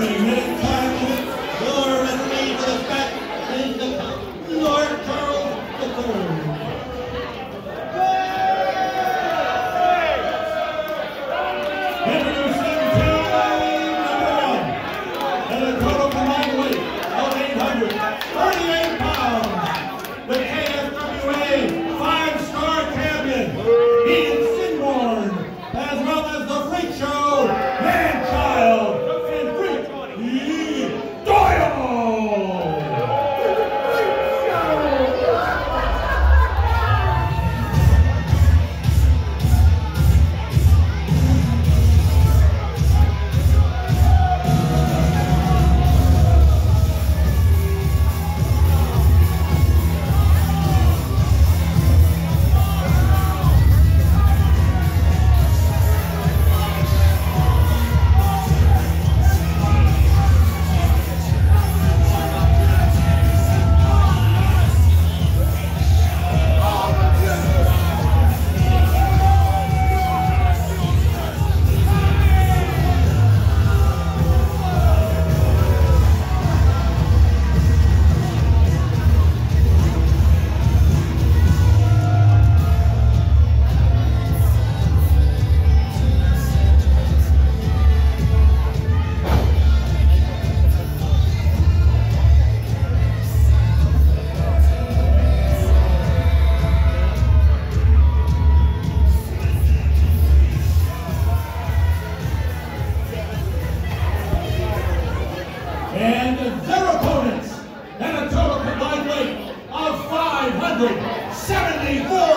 returning suddenly, suddenly,